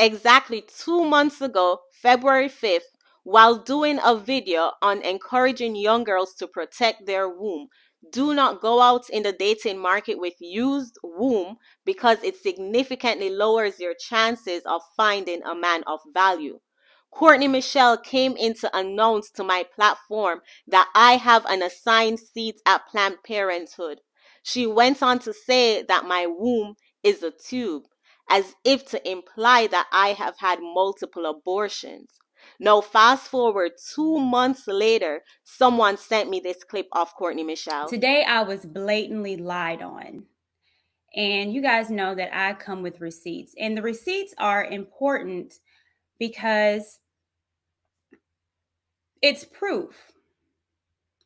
exactly two months ago, February 5th, while doing a video on encouraging young girls to protect their womb. Do not go out in the dating market with used womb because it significantly lowers your chances of finding a man of value. Courtney Michelle came in to announce to my platform that I have an assigned seat at Planned Parenthood. She went on to say that my womb is a tube, as if to imply that I have had multiple abortions. Now, fast forward two months later, someone sent me this clip of Courtney Michelle. Today, I was blatantly lied on. And you guys know that I come with receipts. And the receipts are important because it's proof.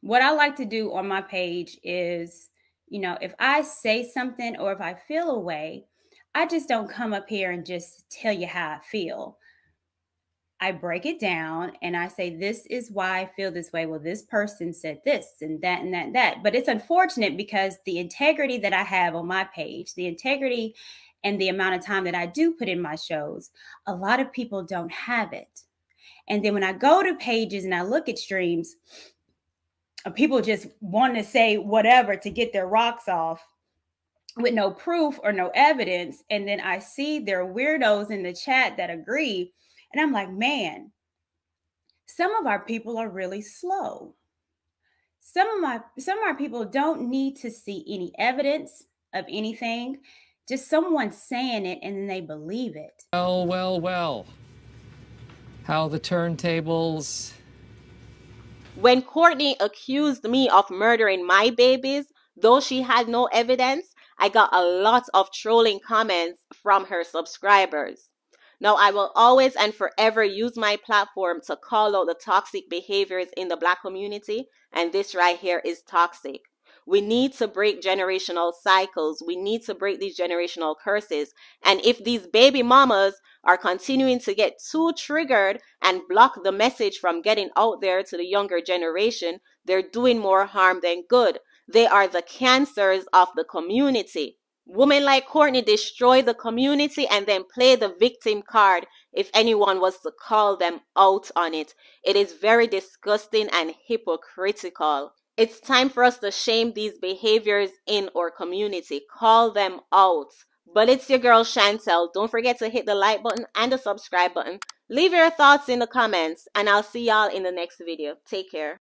What I like to do on my page is, you know, if I say something or if I feel a way, I just don't come up here and just tell you how I feel. I break it down and I say, This is why I feel this way. Well, this person said this and that and that and that. But it's unfortunate because the integrity that I have on my page, the integrity and the amount of time that I do put in my shows, a lot of people don't have it. And then when I go to pages and I look at streams, uh, people just want to say whatever to get their rocks off with no proof or no evidence. And then I see there are weirdos in the chat that agree. And I'm like, man, some of our people are really slow. Some of my some of our people don't need to see any evidence of anything, just someone saying it and then they believe it. Well, well, well how the turntables. When Courtney accused me of murdering my babies, though she had no evidence, I got a lot of trolling comments from her subscribers. Now, I will always and forever use my platform to call out the toxic behaviors in the black community, and this right here is toxic. We need to break generational cycles. We need to break these generational curses. And if these baby mamas are continuing to get too triggered and block the message from getting out there to the younger generation, they're doing more harm than good. They are the cancers of the community. Women like Courtney destroy the community and then play the victim card if anyone was to call them out on it. It is very disgusting and hypocritical. It's time for us to shame these behaviors in our community, call them out. But it's your girl Chantelle. Don't forget to hit the like button and the subscribe button. Leave your thoughts in the comments, and I'll see y'all in the next video. Take care.